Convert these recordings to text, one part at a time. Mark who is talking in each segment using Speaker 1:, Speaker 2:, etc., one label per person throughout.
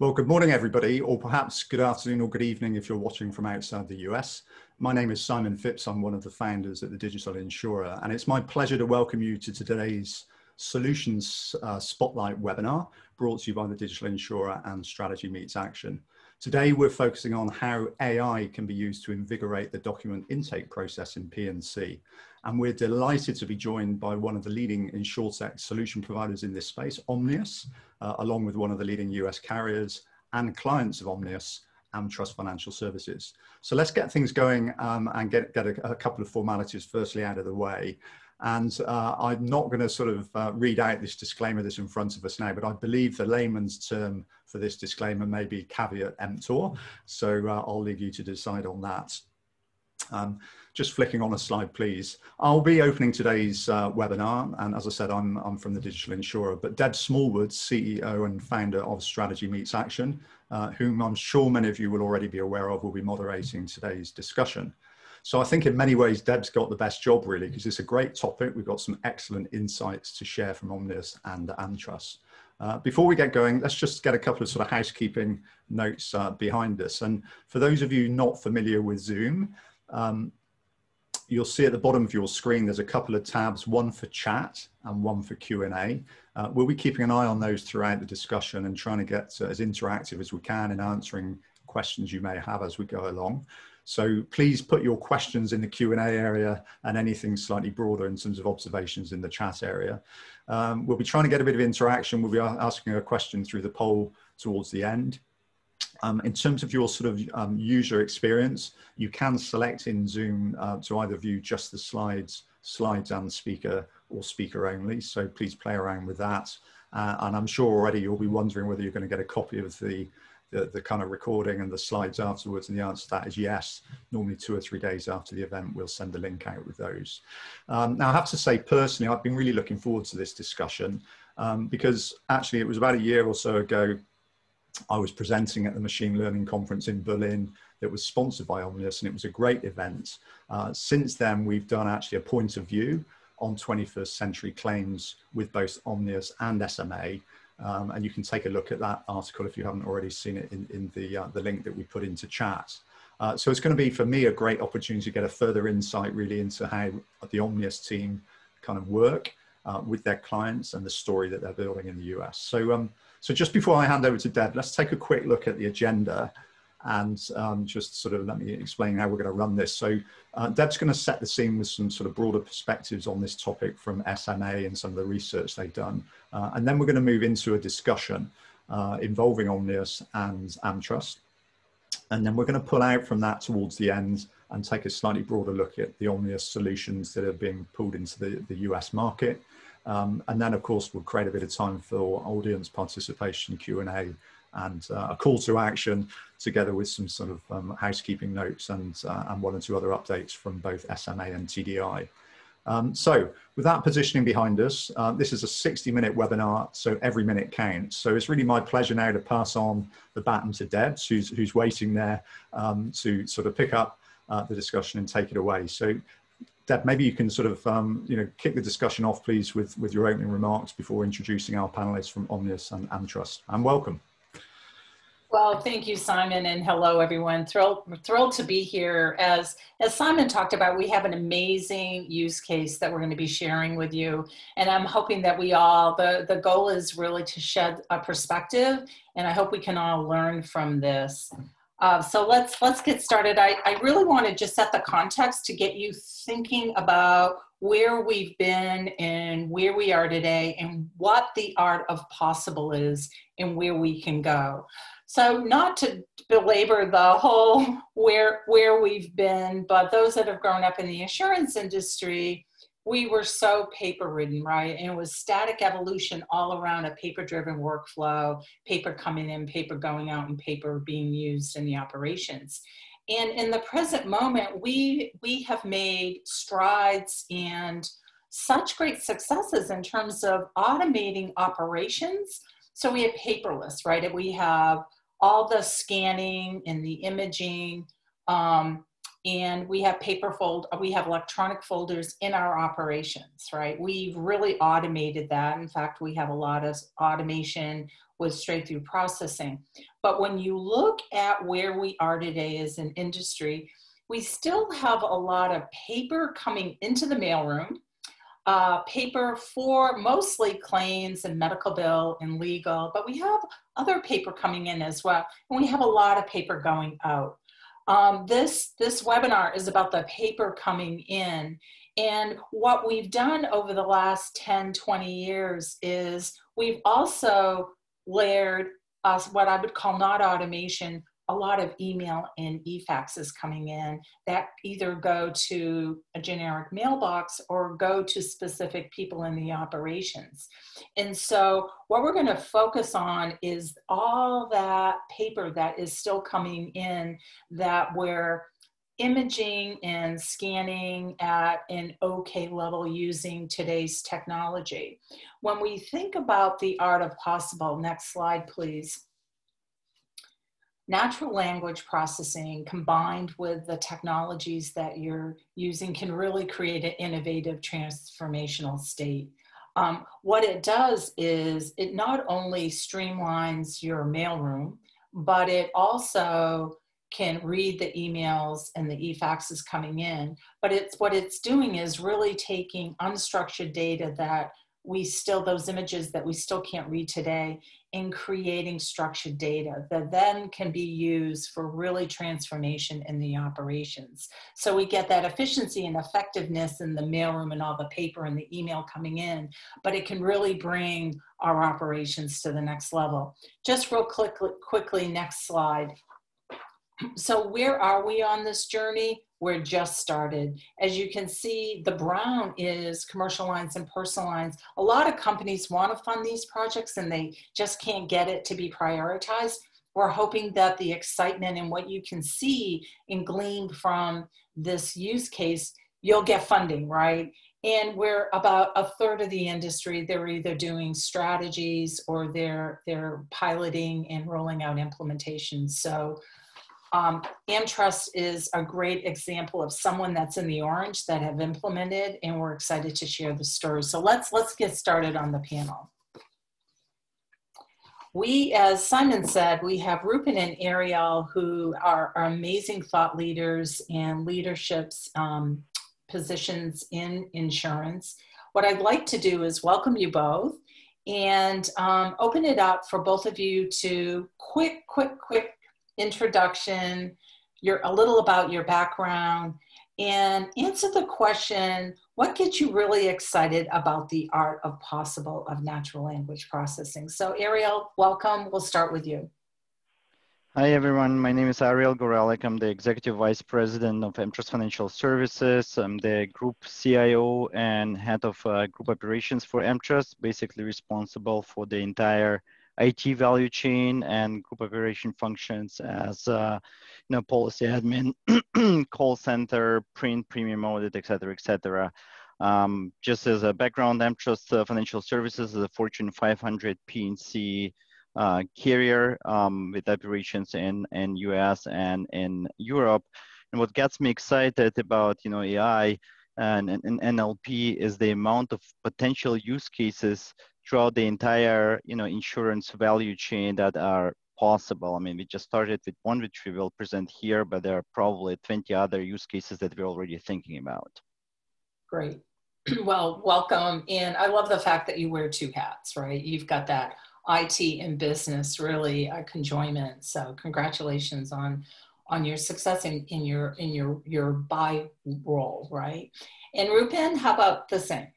Speaker 1: Well, good morning, everybody, or perhaps good afternoon or good evening if you're watching from outside the US. My name is Simon Phipps. I'm one of the founders at the Digital Insurer, and it's my pleasure to welcome you to today's Solutions uh, Spotlight webinar brought to you by the Digital Insurer and Strategy Meets Action. Today, we're focusing on how AI can be used to invigorate the document intake process in P&C. And we're delighted to be joined by one of the leading InsurTech solution providers in this space, Omnius, uh, along with one of the leading US carriers and clients of Omnius, AmTrust Financial Services. So let's get things going um, and get, get a, a, couple of formalities firstly out of the way. And uh, I'm not going to sort of uh, read out this disclaimer that's in front of us now, but I believe the layman's term for this disclaimer may be caveat emptor. So uh, I'll leave you to decide on that. Um, just flicking on a slide, please. I'll be opening today's uh, webinar, and as I said, I'm, I'm from the Digital Insurer, but Deb Smallwood, CEO and founder of Strategy Meets Action, uh, whom I'm sure many of you will already be aware of, will be moderating today's discussion. So I think in many ways, Deb's got the best job really, because it's a great topic. We've got some excellent insights to share from Omnius and AmTrust. Uh, before we get going, let's just get a couple of sort of housekeeping notes uh, behind us. And for those of you not familiar with Zoom, um, you'll see at the bottom of your screen, there's a couple of tabs, one for chat and one for Q&A. Uh, we'll be keeping an eye on those throughout the discussion and trying to get uh, as interactive as we can in answering questions you may have as we go along. So please put your questions in the Q&A area and anything slightly broader in terms of observations in the chat area. Um, we'll be trying to get a bit of interaction. We'll be asking a question through the poll towards the end. Um, in terms of your sort of um, user experience, you can select in Zoom uh, to either view just the slides, slides and speaker, or speaker only. So please play around with that. Uh, and I'm sure already you'll be wondering whether you're going to get a copy of the, the, the, kind of recording and the slides afterwards. And the answer to that is yes. Normally two or three days after the event, we'll send a link out with those. Um, now I have to say personally, I've been really looking forward to this discussion um, because actually it was about a year or so ago I was presenting at the machine learning conference in Berlin that was sponsored by Omnius, and it was a great event. Uh, since then, we've done actually a point of view on 21st century claims with both Omnius and SMA. Um, and you can take a look at that article if you haven't already seen it in, in the, uh, the link that we put into chat. Uh, so it's going to be for me a great opportunity to get a further insight really into how the Omnius team kind of work uh, with their clients and the story that they're building in the US. So um, so just before I hand over to Deb, let's take a quick look at the agenda and um, just sort of let me explain how we're going to run this. So uh, Deb's going to set the scene with some sort of broader perspectives on this topic from SMA and some of the research they've done. Uh, and then we're going to move into a discussion uh, involving Omnius and AmTrust. And then we're going to pull out from that towards the end and take a slightly broader look at the Omnius solutions that are being pulled into the, the US market. Um, and then, of course, we'll create a bit of time for audience participation, Q&A, and uh, a call to action together with some sort of um, housekeeping notes and, uh, and one or two other updates from both SMA and TDI. Um, so with that positioning behind us, uh, this is a 60 minute webinar, so every minute counts. So it's really my pleasure now to pass on the baton to Debs, who's, who's waiting there um, to sort of pick up uh, the discussion and take it away. So Deb, maybe you can sort of um, you know kick the discussion off, please, with with your opening remarks before introducing our panelists from Omnius and AmTrust. And welcome.
Speaker 2: Well, thank you, Simon, and hello, everyone. Thrilled, thrilled to be here. As as Simon talked about, we have an amazing use case that we're going to be sharing with you, and I'm hoping that we all the the goal is really to shed a perspective, and I hope we can all learn from this. Uh, so let's let's get started. I, I really want to just set the context to get you thinking about where we've been and where we are today and what the art of possible is and where we can go. So not to belabor the whole where where we've been, but those that have grown up in the insurance industry we were so paper ridden, right? And it was static evolution all around a paper driven workflow, paper coming in, paper going out, and paper being used in the operations. And in the present moment, we, we have made strides and such great successes in terms of automating operations. So we have paperless, right? We have all the scanning and the imaging. Um, and we have paper fold we have electronic folders in our operations right we've really automated that in fact we have a lot of automation with straight through processing but when you look at where we are today as an industry we still have a lot of paper coming into the mailroom uh, paper for mostly claims and medical bill and legal, but we have other paper coming in as well. And we have a lot of paper going out. Um, this, this webinar is about the paper coming in. And what we've done over the last 10, 20 years is we've also layered us what I would call not automation, a lot of email and e-faxes coming in that either go to a generic mailbox or go to specific people in the operations. And so what we're going to focus on is all that paper that is still coming in that we're imaging and scanning at an okay level using today's technology. When we think about the art of possible, next slide please natural language processing combined with the technologies that you're using can really create an innovative transformational state. Um, what it does is it not only streamlines your mailroom, but it also can read the emails and the e-faxes coming in. But it's what it's doing is really taking unstructured data that we still, those images that we still can't read today, in creating structured data that then can be used for really transformation in the operations. So we get that efficiency and effectiveness in the mailroom and all the paper and the email coming in, but it can really bring our operations to the next level. Just real quick, quickly, next slide. So where are we on this journey? We're just started. As you can see, the brown is commercial lines and personal lines. A lot of companies want to fund these projects and they just can't get it to be prioritized. We're hoping that the excitement and what you can see and glean from this use case, you'll get funding, right? And we're about a third of the industry, they're either doing strategies or they're, they're piloting and rolling out implementations. So um, AmTrust is a great example of someone that's in the orange that have implemented, and we're excited to share the story. So let's let's get started on the panel. We, as Simon said, we have Rupin and Ariel who are, are amazing thought leaders and leaderships um, positions in insurance. What I'd like to do is welcome you both and um, open it up for both of you to quick, quick, quick introduction, your, a little about your background, and answer the question what gets you really excited about the art of possible of natural language processing? So, Ariel, welcome. We'll start with you.
Speaker 3: Hi, everyone. My name is Ariel Gorelik. I'm the Executive Vice President of AmTrust Financial Services. I'm the Group CIO and Head of uh, Group Operations for AmTrust, basically responsible for the entire IT value chain and group operation functions as uh, you know, policy admin, call center, print, premium audit, et cetera, et cetera. Um, just as a background, AmTrust uh, Financial Services is a Fortune 500 P&C uh, carrier um, with operations in, in US and in Europe. And what gets me excited about you know AI and, and NLP is the amount of potential use cases throughout the entire you know insurance value chain that are possible. I mean, we just started with one which we will present here, but there are probably 20 other use cases that we're already thinking about.
Speaker 2: Great. Well, welcome. And I love the fact that you wear two hats, right? You've got that IT and business really a conjoinment. So congratulations on on your success in, in your in your your by role, right? And Rupin, how about the same?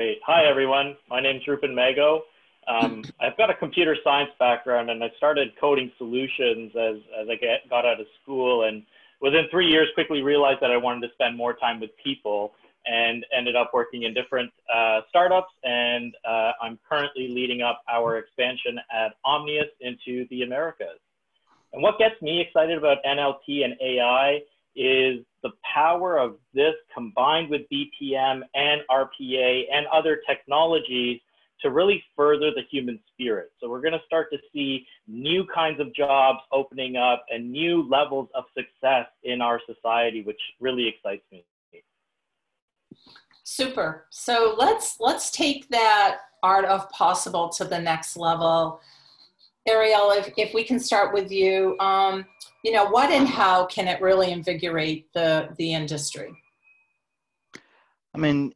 Speaker 4: Great. Hi, everyone. My name is Rupin Mago. Um, I've got a computer science background, and I started coding solutions as, as I get, got out of school. And within three years, quickly realized that I wanted to spend more time with people and ended up working in different uh, startups. And uh, I'm currently leading up our expansion at Omnius into the Americas. And what gets me excited about NLP and AI is the power of this combined with BPM and RPA and other technologies to really further the human spirit. So we're going to start to see new kinds of jobs opening up and new levels of success in our society, which really excites me.
Speaker 2: Super. So let's let's take that art of possible to the next level. Ariel, if, if we can start with you, um, you know, what and how can it really invigorate the, the industry?
Speaker 3: I mean,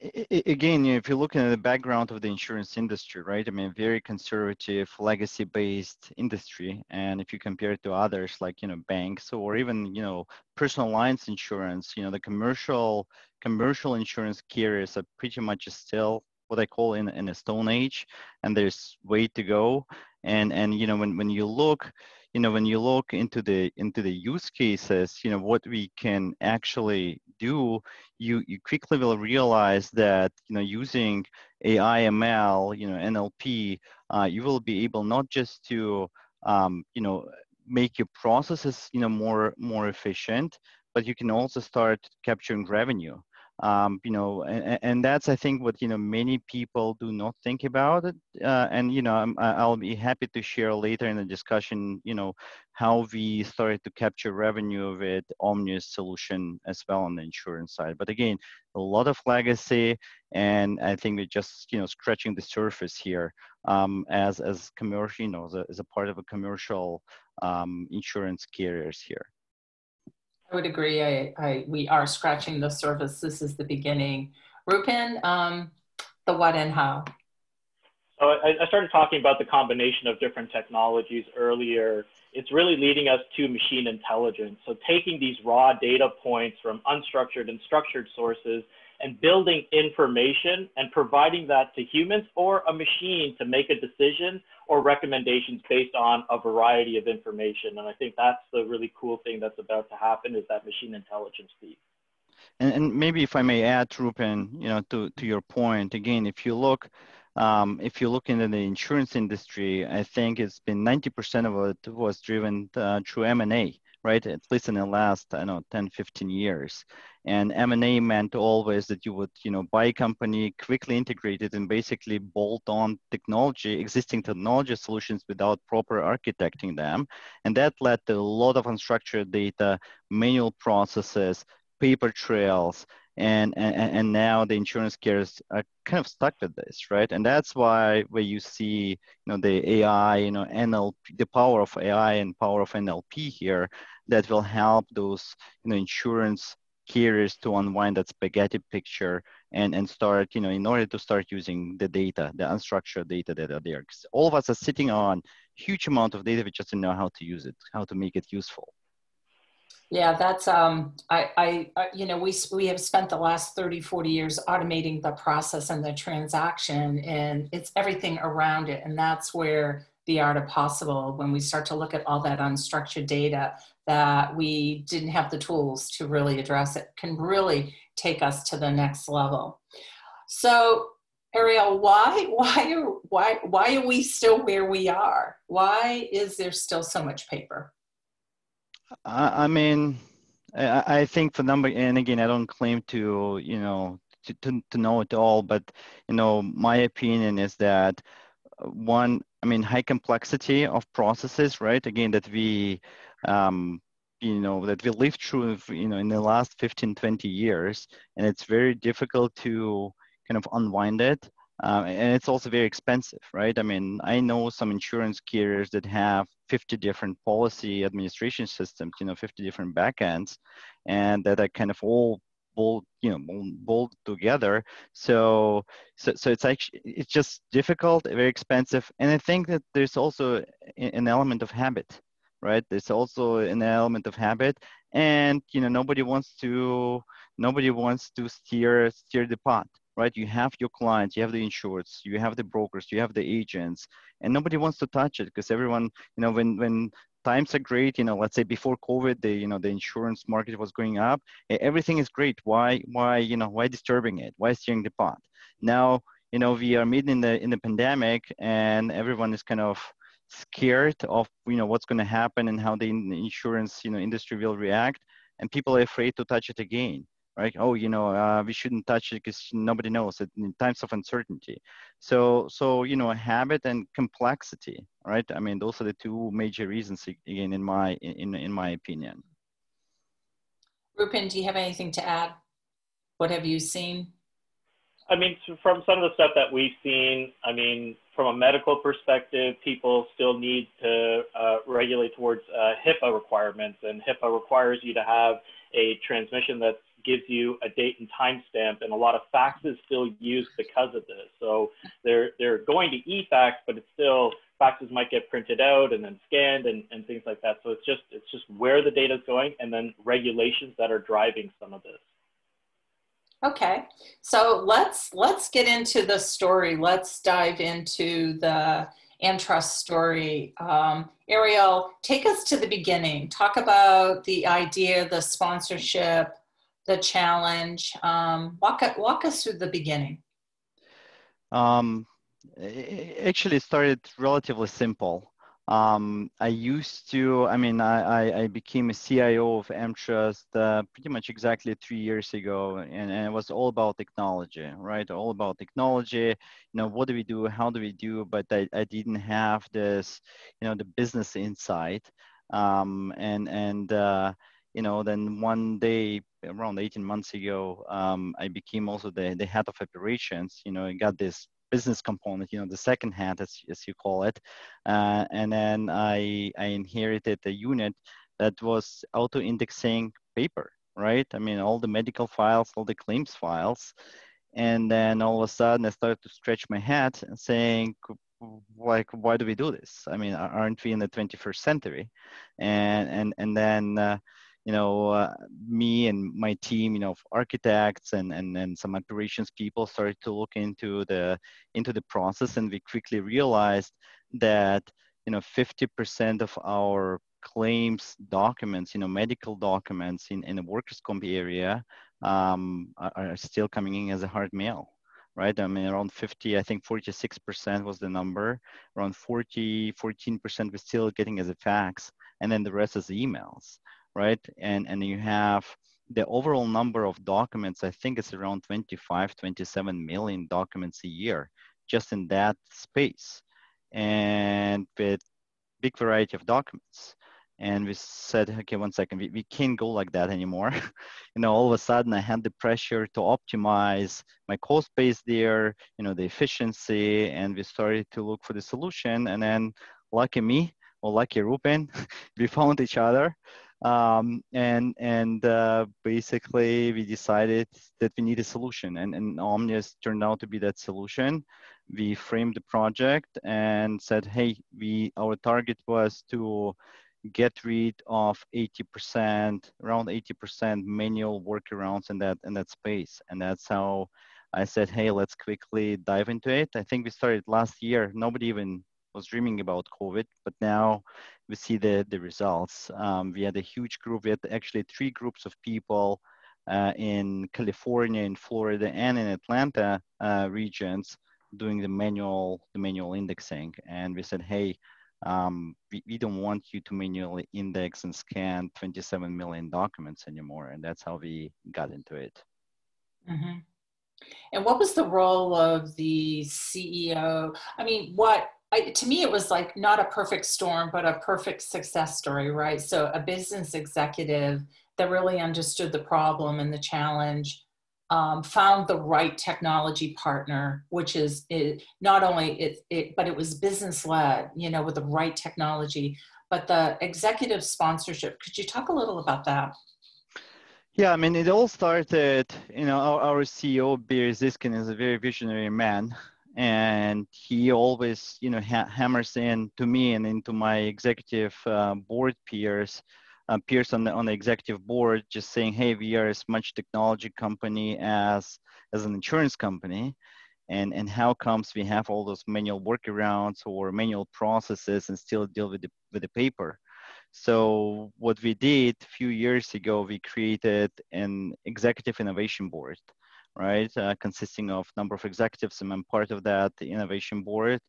Speaker 3: again, if you're looking at the background of the insurance industry, right? I mean, very conservative, legacy-based industry, and if you compare it to others like you know banks or even you know personal lines insurance, you know the commercial commercial insurance carriers are pretty much still what I call in in a stone age, and there's way to go. And and you know when when you look, you know when you look into the into the use cases, you know what we can actually do, you you quickly will realize that you know using AI ML, you know NLP, uh, you will be able not just to um, you know make your processes you know more more efficient, but you can also start capturing revenue um, you know, and, and, that's I think what you know many people do not think about it. Uh, and you know, i will be happy to share later in the discussion, you know, how we started to capture revenue with Omnius solution as well on the insurance side. But again, a lot of legacy, and I think we're just you know scratching the surface here um, as as commercial, you know, as a, as a part of a commercial um, insurance carriers here.
Speaker 2: Would agree. I, I, we are scratching the surface. This is the beginning. Rupin, um, the what and how.
Speaker 4: So I, I started talking about the combination of different technologies earlier. It's really leading us to machine intelligence. So taking these raw data points from unstructured and structured sources and building information and providing that to humans or a machine to make a decision or recommendations based on a variety of information. And I think that's the really cool thing that's about to happen is that machine intelligence piece.
Speaker 3: And, and maybe if I may add, Rupin, you know, to, to your point, again, if you look, um, if you look into the insurance industry, I think it's been 90% of it was driven uh, through M&A right? At least in the last, I know, 10, 15 years. And M&A meant always that you would, you know, buy a company, quickly integrate it, and basically bolt on technology, existing technology solutions without proper architecting them. And that led to a lot of unstructured data, manual processes, paper trails, and, and and now the insurance carriers are kind of stuck with this right? And that's why where you see you know the ai you know nlp the power of ai and power of nlp here that will help those you know insurance carriers to unwind that spaghetti picture and and start you know in order to start using the data the unstructured data that are there. All of us are sitting on huge amount of data. We just don't know how to use it how to make it useful
Speaker 2: yeah that's um I, I you know we we have spent the last 30 40 years automating the process and the transaction and it's everything around it and that's where the art of possible when we start to look at all that unstructured data that we didn't have the tools to really address it can really take us to the next level. So Ariel, why why are why why are we still where we are? Why is there still so much paper?
Speaker 3: I, I mean, I, I think for number and again, I don't claim to you know to, to, to know it all, but you know my opinion is that uh, one, I mean, high complexity of processes, right? Again, that we um, you know that we lived through you know in the last 15 20 years and it's very difficult to kind of unwind it uh, and it's also very expensive right? I mean i know some insurance carriers that have 50 different policy administration systems you know 50 different backends and that are kind of all bolt you know bolt together. So so so it's actually it's just difficult very expensive and i think that there's also an element of habit right? There's also an element of habit, and you know nobody wants to nobody wants to steer steer the pot, right? You have your clients, you have the insureds, you have the brokers, you have the agents, and nobody wants to touch it because everyone, you know, when when times are great, you know, let's say before COVID, the you know the insurance market was going up, everything is great. Why why you know why disturbing it? Why stirring the pot? Now you know we are meeting in the in the pandemic, and everyone is kind of scared of you know what's going to happen and how the insurance you know industry will react and people are afraid to touch it again right? Oh, you know, uh, we shouldn't touch it because nobody knows it in times of uncertainty. So, so you know, habit and complexity, right? I mean, those are the two major reasons, again, in my in in my opinion.
Speaker 2: Rupin, do you have anything to add? What have you seen?
Speaker 4: I mean, from some of the stuff that we've seen, I mean, from a medical perspective, people still need to uh, regulate towards uh, HIPAA requirements, and HIPAA requires you to have a transmission that gives you a date and timestamp, and a lot of faxes still used because of this. So they're they're going to e-fax, but it's still faxes might get printed out and then scanned and, and things like that. So it's just it's just where the data is going, and then regulations that are driving some of this.
Speaker 2: Okay, so let's let's get into the story. Let's dive into the AmTrust story. Um, Ariel, take us to the beginning. Talk about the idea, the sponsorship, the challenge. Um, walk walk us through the beginning.
Speaker 3: Um, actually, started relatively simple. Um, I used to, I mean, I, I, became a CIO of AmTrust uh, pretty much exactly three years ago, and, and, it was all about technology, right? All about technology. You know, what do we do? How do we do? But I, I didn't have this, you know, the business insight. Um, and and uh, you know, then one day around 18 months ago, um, I became also the, the head of operations. You know, I got this business component, you know, the second hand, as, as you call it. Uh, and then I, I inherited a unit that was auto indexing paper, right? I mean, all the medical files, all the claims files. And then all of a sudden I started to stretch my head and saying, like, why do we do this? I mean, aren't we in the 21st century? And, and, and then, uh, you know, uh, me and my team, you know, architects and, and, and some operations people started to look into the, into the process and we quickly realized that, you know, 50% of our claims documents, you know, medical documents in, in the workers' comp area um, are, are still coming in as a hard mail right? I mean, around 50, I think 46% was the number. Around 40, 14% was still getting as a fax, and then the rest is emails right? And, and you have the overall number of documents, I think it's around 25, 27 million documents a year, just in that space. And with big variety of documents. And we said, okay, one second, we, we can't go like that anymore. you know, all of a sudden I had the pressure to optimize my cost base there, you know, the efficiency, and we started to look for the solution. And then lucky me, or lucky Rupin, we found each other um, and and uh, basically we decided that we need a solution. And, and omnius turned out to be that solution. We framed the project and said hey we our target was to get rid of 80% around 80% manual workarounds in that in that space. And that's how i said hey let's quickly dive into it. I think we started last year. Nobody even was dreaming about COVID, but now we see the, the results. Um, we had a huge group, we had actually three groups of people uh, in California, in Florida, and in Atlanta uh, regions doing the manual, the manual indexing. And we said, hey, um, we, we don't want you to manually index and scan 27 million documents anymore. And that's how we got into it.
Speaker 2: Mm-hmm. And what was the role of the CEO? I mean, what I, to me, it was like not a perfect storm, but a perfect success story, right? So a business executive that really understood the problem and the challenge, um, found the right technology partner, which is it, not only it, it, but it was business led, you know, with the right technology. But the executive sponsorship, could you talk a little about that?
Speaker 3: Yeah, I mean, it all started, you know, our, our CEO, Barry Zyskind, is a very visionary man and he always you know ha- hammers in to me and into my executive uh, board peers uh, peers on the on the executive board just saying hey we are as much technology company as as an insurance company and and how comes we have all those manual workarounds or manual processes and still deal with the with the paper? So what we did a few years ago we created an executive innovation board right? Uh, consisting of number of executives, and I'm part of that the innovation board.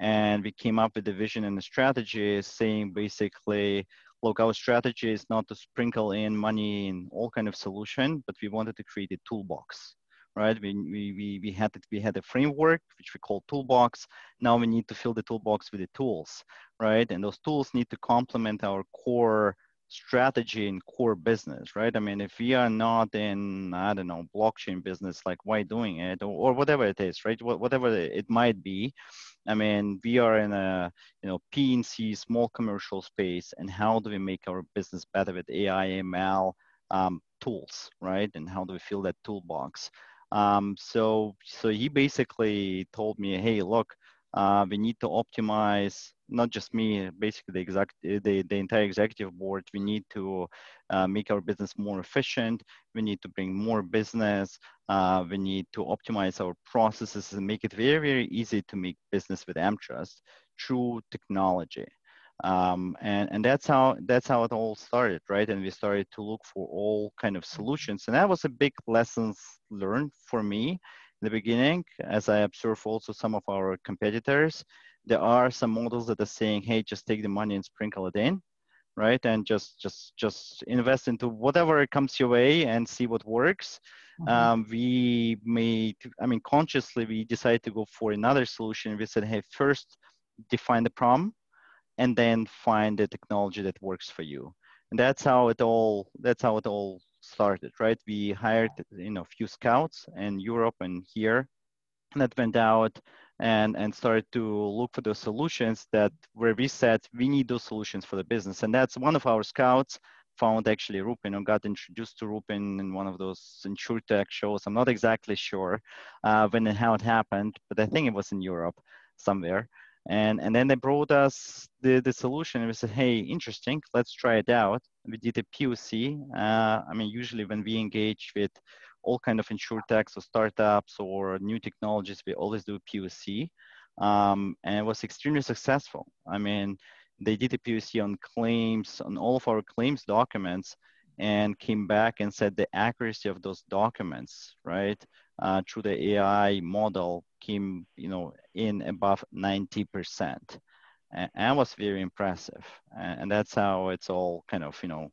Speaker 3: And we came up with a vision and a strategy saying basically, look, our strategy is not to sprinkle in money in all kind of solution, but we wanted to create a toolbox, right? We, we, we, had it, we had a framework, which we call toolbox. Now we need to fill the toolbox with the tools, right? And those tools need to complement our core strategy and core business, right? I mean, if we are not in, I don't know, blockchain business, like why doing it or, or whatever it is, right? Whatever it might be. I mean, we are in a, you know, P&C small commercial space and how do we make our business better with AI, ML um, tools, right? And how do we fill that toolbox? Um, so, so he basically told me, hey, look, uh, we need to optimize not just me, basically the exact the, the entire executive board. We need to uh, make our business more efficient. We need to bring more business. Uh, we need to optimize our processes and make it very very easy to make business with AmTrust through technology. Um, and and that's how that's how it all started, right? And we started to look for all kind of solutions, and that was a big lessons learned for me the beginning, as I observe also some of our competitors, there are some models that are saying, hey, just take the money and sprinkle it in, right? And just just just invest into whatever comes your way and see what works. Mm-hmm. Um, we made, I mean, consciously we decided to go for another solution. We said, hey, first define the problem and then find the technology that works for you. And that's how it all that's how it all started, right? We hired, you know, a few scouts in Europe and here that went out and, and started to look for those solutions that where we said we need those solutions for the business. And that's one of our scouts found actually Rupin or got introduced to Rupin in one of those InsurTech shows. I'm not exactly sure uh, when and how it happened, but I think it was in Europe somewhere. And, and then they brought us the, the solution and we said, hey, interesting, let's try it out. We did a POC. Uh, I mean, usually when we engage with all kind of insurtechs or startups or new technologies, we always do a POC. Um, and it was extremely successful. I mean, they did a POC on claims, on all of our claims documents, and came back and said the accuracy of those documents, right, uh, through the AI model came, you know, in above 90%. And, and was very impressive. And, and that's how it's all kind of, you know,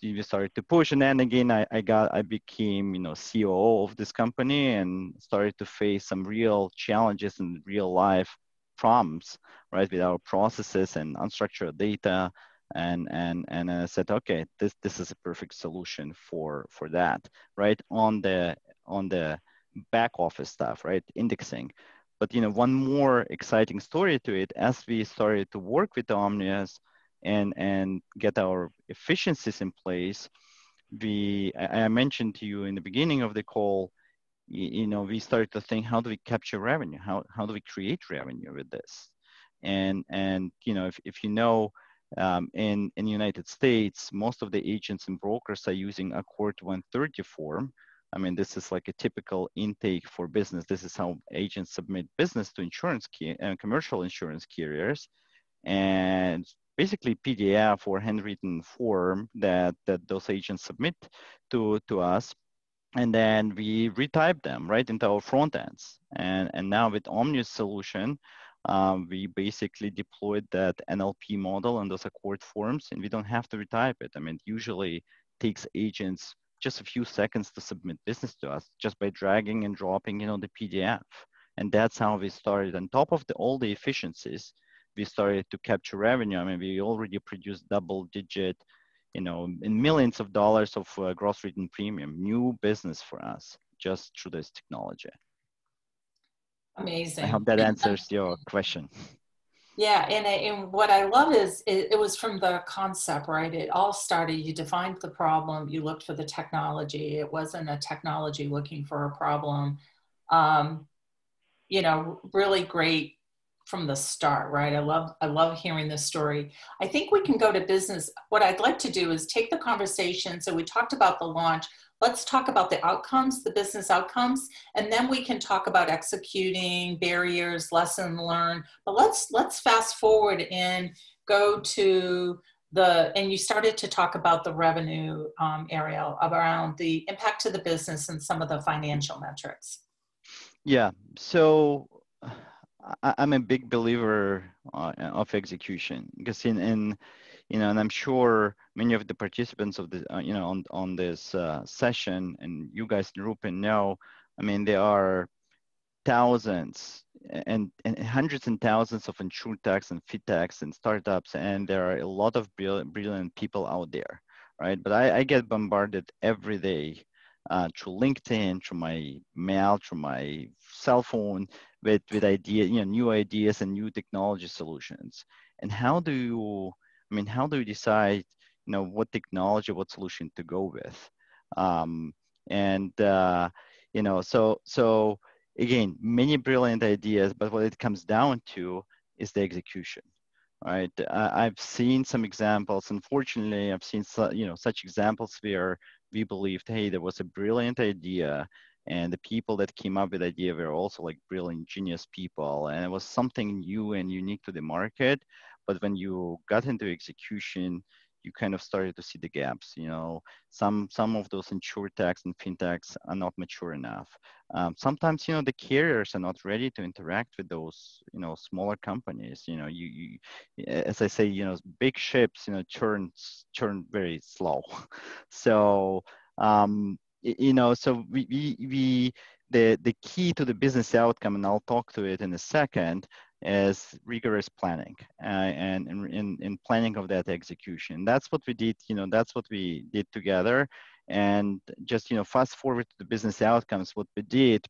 Speaker 3: you started to push. And then again, I, I got, I became, you know, COO of this company and started to face some real challenges and real life problems, right, with our processes and unstructured data. And and and I said, okay, this this is a perfect solution for for that, right? On the on the back office stuff, right? Indexing. But you know, one more exciting story to it, as we started to work with Omnius and and get our efficiencies in place, we I, mentioned to you in the beginning of the call, you, know, we started to think, how do we capture revenue? How how do we create revenue with this? And and you know, if if you know um, in in the United States, most of the agents and brokers are using ACORD 130 form, I mean, this is like a typical intake for business. This is how agents submit business to insurance and uh, commercial insurance carriers. And basically PDF or handwritten form that, that those agents submit to, to us. And then we retype them right into our front ends. And, and now with Omnius solution, um, we basically deployed that NLP model on those ACORD forms, and we don't have to retype it. I mean, usually takes agents just a few seconds to submit business to us just by dragging and dropping, you know, the PDF. And that's how we started. On top of the, all the efficiencies, we started to capture revenue. I mean, we already produced double digit, you know, in millions of dollars of uh, gross written premium, new business for us just through this technology.
Speaker 2: Amazing.
Speaker 3: I hope that answers your question.
Speaker 2: Yeah, and, and what I love is it, it, was from the concept, right? It all started, you defined the problem, you looked for the technology. It wasn't a technology looking for a problem. Um, you know, really great from the start, right? I love I love hearing this story. I think we can go to business. What I'd like to do is take the conversation. So we talked about the launch let's talk about the outcomes, the business outcomes, and then we can talk about executing barriers, lesson learned. But let's let's fast forward and go to the and you started to talk about the revenue um, area around the impact to the business and some of the financial metrics.
Speaker 3: Yeah. So. I, am a big believer uh, of execution because in, in you know, and I'm sure many of the participants of the, uh, you know, on, on this uh, session and you guys in Rupin know, I mean, there are thousands and, and hundreds and thousands of insurtechs and fintechs and startups, and there are a lot of brilliant, brilliant people out there, right? But I, I get bombarded every day uh, through LinkedIn, through my mail, through my cell phone with, with ideas, you know, new ideas and new technology solutions. And how do you, I mean, how do you decide, you know, what technology, what solution to go with? Um, and, uh, you know, so, so again, many brilliant ideas, but what it comes down to is the execution right? I've seen some examples. Unfortunately, I've seen you know such examples where we believed, hey, there was a brilliant idea, and the people that came up with the idea were also like brilliant, genius people, and it was something new and unique to the market. But when you got into execution, you kind of started to see the gaps. You know, some some of those insurtechs and fintechs are not mature enough. Um, sometimes, you know, the carriers are not ready to interact with those, you know, smaller companies. You know, you, you as I say, you know, big ships, you know, turn turn very slow. so, um, you know, so we we, we the the key to the business outcome, and I'll talk to it in a second is rigorous planning uh, and in, in planning of that execution. That's what we did, you know, that's what we did together. And just, you know, fast forward to the business outcomes, what we did,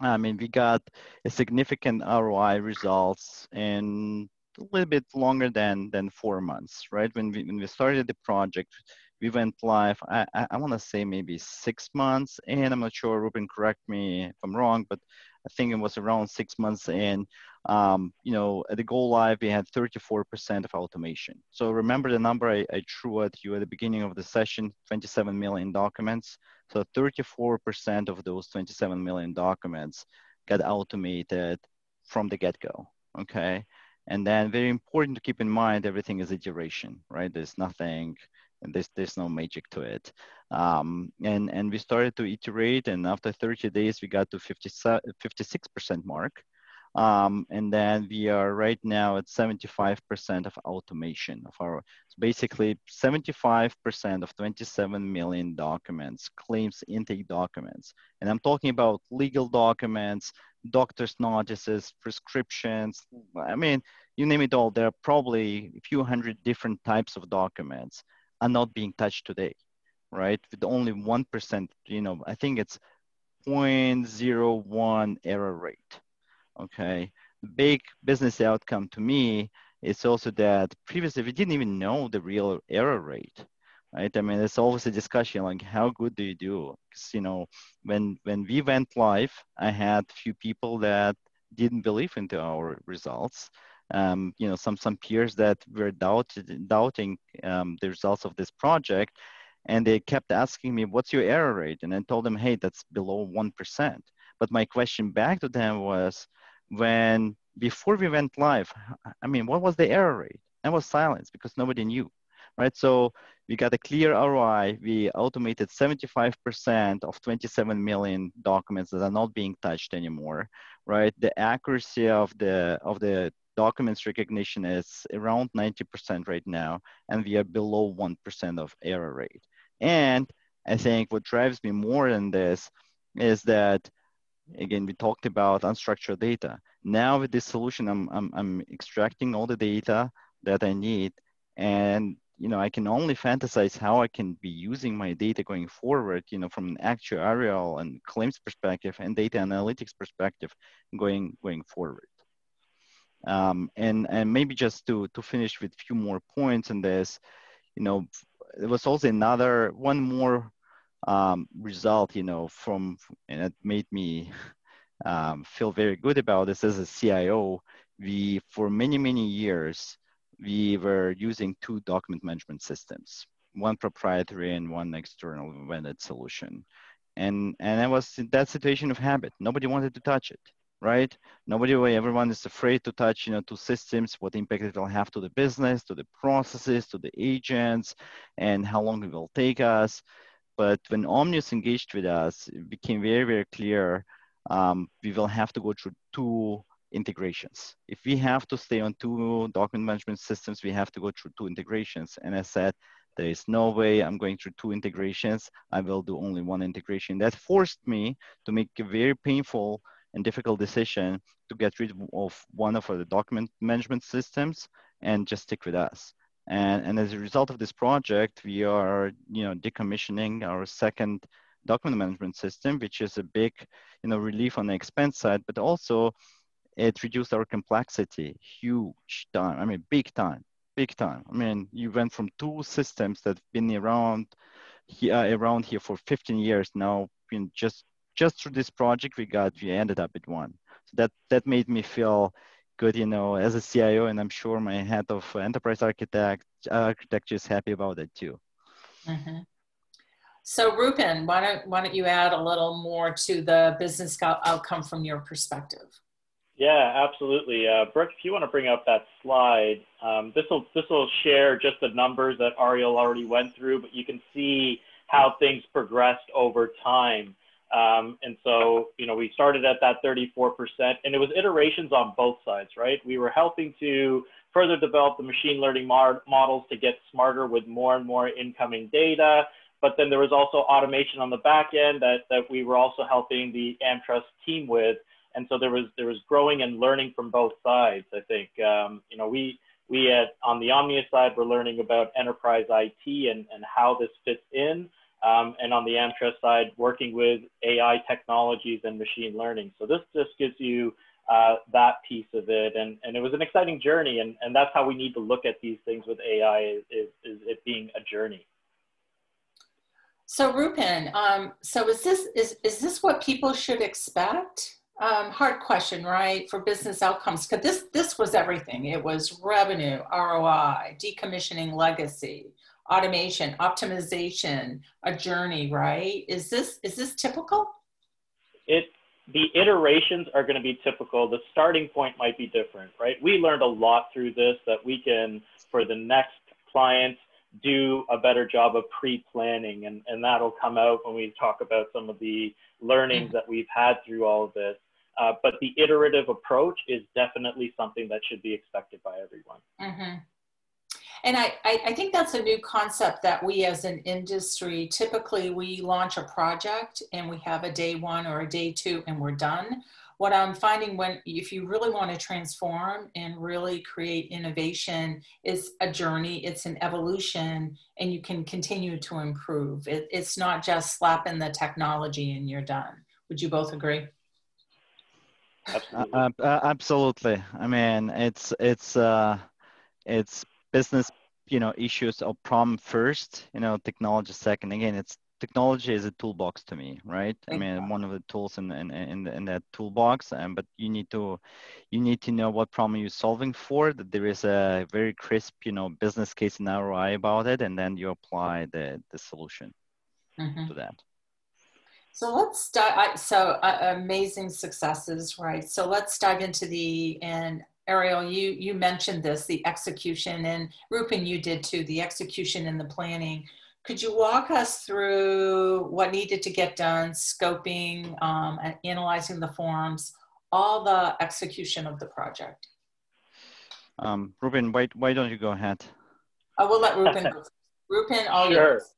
Speaker 3: I mean, we got a significant ROI results in a little bit longer than, than four months, right? When we, when we started the project, we went live, I, I, I want to say maybe six months, and I'm not sure, Rupin, correct me if I'm wrong, but I think it was around six months in. Um, you know, at the go live, we had 34% of automation. So remember the number I, I threw at you at the beginning of the session, 27 million documents. So 34% of those 27 million documents got automated from the get-go, okay? And then very important to keep in mind, everything is iteration, right? There's nothing, and there's, there's no magic to it. Um, and, and we started to iterate and after 30 days, we got to 56% mark. Um, and then we are right now at 75% of automation of our, so basically 75% of 27 million documents, claims intake documents. And I'm talking about legal documents, doctor's notices, prescriptions. I mean, you name it all, there are probably a few hundred different types of documents are not being touched today, right? With only 1%, you know, I think it's 0.01 error rate, okay? The big business outcome to me is also that previously we didn't even know the real error rate, right? I mean, it's always a discussion like how good do you do? Because you know, when when we went live, I had few people that didn't believe into our results, um, you know, some some peers that were doubted, doubting um, the results of this project, and they kept asking me, "What's your error rate?" And I told them, "Hey, that's below one percent." But my question back to them was, when before we went live, I mean, what was the error rate? And was silence because nobody knew, right? So we got a clear ROI. We automated 75% of 27 million documents that are not being touched anymore, right? The accuracy of the of the documents recognition is around 90% right now, and we are below 1% of error rate. And I think what drives me more than this is that, again, we talked about unstructured data. Now with this solution, I'm, I'm, I'm extracting all the data that I need, and you know, I can only fantasize how I can be using my data going forward, you know, from an actuarial and claims perspective and data analytics perspective going, going forward. Um, and and maybe just to to finish with a few more points on this, you know, there was also another one more um, result, you know, from and it made me um, feel very good about this as a CIO. We for many many years we were using two document management systems, one proprietary and one external vended solution, and and it was in that situation of habit. Nobody wanted to touch it right? Nobody, everyone is afraid to touch, you know, two systems, what impact it will have to the business, to the processes, to the agents, and how long it will take us. But when Omnius engaged with us, it became very, very clear um, we will have to go through two integrations. If we have to stay on two document management systems, we have to go through two integrations. And I said, there is no way I'm going through two integrations. I will do only one integration. That forced me to make a very painful and difficult decision to get rid of one of the document management systems and just stick with us. And, and as a result of this project, we are you know, decommissioning our second document management system, which is a big you know, relief on the expense side, but also it reduced our complexity huge time. I mean, big time big time. I mean, you went from two systems that have been around here, uh, around here for 15 years now. Just just through this project, we got we ended up at one. So that that made me feel good, you know, as a CIO, and I'm sure my head of enterprise architect architecture is happy about it too.
Speaker 2: Mm-hmm. So, Rupin, why don't why don't you add a little more to the business outcome from your perspective?
Speaker 4: Yeah, absolutely. Uh, Brooke, if you want to bring up that slide, um, this will this will share just the numbers that Ariel already went through, but you can see how things progressed over time. Um, and so, you know, we started at that 34%, and it was iterations on both sides, right? We were helping to further develop the machine learning models to get smarter with more and more incoming data. But then there was also automation on the back end that, that we were also helping the AmTrust team with and so there was there was growing and learning from both sides. I think um, you know we we at on the Omnius side we're learning about enterprise IT and and how this fits in, um, and on the AmTrust side working with AI technologies and machine learning. So this just gives you uh, that piece of it, and and it was an exciting journey, and and that's how we need to look at these things with AI is is, is it being a journey.
Speaker 2: So Rupin, um, so is this is is this what people should expect? um, hard question, right? For business outcomes, because this this was everything. It was revenue, ROI, decommissioning legacy, automation, optimization, a journey, right? Is this is this typical?
Speaker 4: It the iterations are going to be typical. The starting point might be different, right? We learned a lot through this that we can, for the next client, do a better job of pre-planning, and and that'll come out when we talk about some of the learnings that we've had through all of this. Uh, but the iterative approach is definitely something that should be expected by everyone.
Speaker 2: Mm-hmm. And I, I, I, think that's a new concept that we as an industry, typically we launch a project and we have a day one or a day two and we're done. What I'm finding when, if you really want to transform and really create innovation, is a journey, it's an evolution, and you can continue to improve. It, it's not just slapping the technology and you're done. Would you both agree?
Speaker 4: Absolutely. Uh,
Speaker 3: uh, absolutely. I mean, it's it's uh, it's business, you know, issues or problem first. You know, technology second. Again, it's technology is a toolbox to me, right? I mean, one of the tools in in in, in that toolbox. Um, but you need to you need to know what problem you're solving for. That there is a very crisp, you know, business case and ROI about it, and then you apply the the solution mm-hmm. to that.
Speaker 2: So let's dive. So uh, amazing successes, right? So let's dive into the and Ariel, you you mentioned this, the execution, and Rupin, you did too, the execution and the planning. Could you walk us through what needed to get done, scoping, um, and analyzing the forms, all the execution of the project?
Speaker 3: Um, Rupin, why, why don't you go ahead?
Speaker 2: I will let Rupin go. Rupin, all
Speaker 4: sure. yours.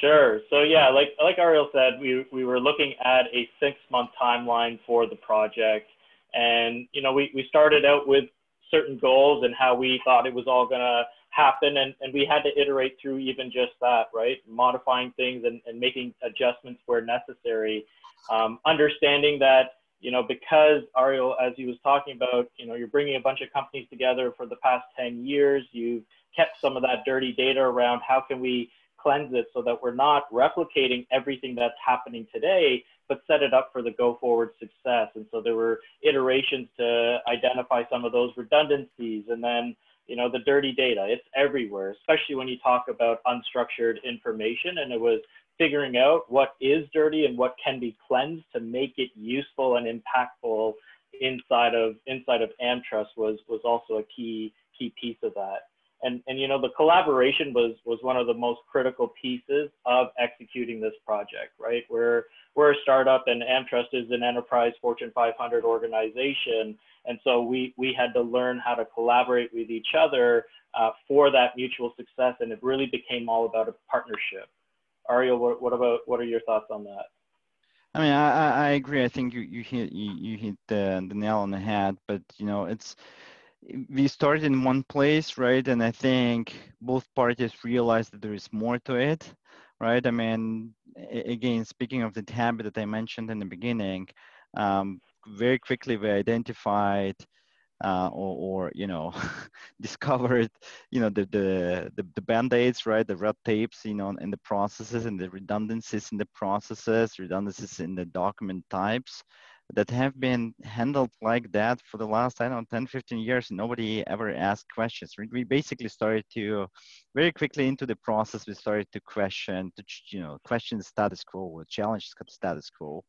Speaker 4: Sure. So yeah, like like Ariel said, we we were looking at a six month timeline for the project, and you know we we started out with certain goals and how we thought it was all gonna happen, and and we had to iterate through even just that, right? Modifying things and and making adjustments where necessary, um, understanding that you know, because Ariel, as he was talking about, you know, you're bringing a bunch of companies together for the past 10 years. You've kept some of that dirty data around how can we cleanse it so that we're not replicating everything that's happening today, but set it up for the go forward success. And so there were iterations to identify some of those redundancies and then you know the dirty data it's everywhere especially when you talk about unstructured information and it was figuring out what is dirty and what can be cleansed to make it useful and impactful inside of inside of AmTrust was was also a key key piece of that And, and you know the collaboration was was one of the most critical pieces of executing this project right? We're we're a startup and AmTrust is an enterprise fortune 500 organization. And so we we had to learn how to collaborate with each other uh, for that mutual success. And it really became all about a partnership. Ariel what, what about what are your thoughts on that?
Speaker 3: I mean, I, I agree. I think you, you hit you, you hit the, the nail on the head. But you know, it's we started in one place, right? And I think both parties realized that there is more to it, right? I mean, again, speaking of the habit that I mentioned in the beginning, um, very quickly we identified uh, or, or, you know discovered you know the, the the the, band-aids right the red tapes you know in the processes and the redundancies in the processes redundancies in the document types that have been handled like that for the last, I don't know, 10, 15 years. Nobody ever asked questions. We basically started to, very quickly into the process, we started to question, to, you know, question the status quo, challenge the status quo.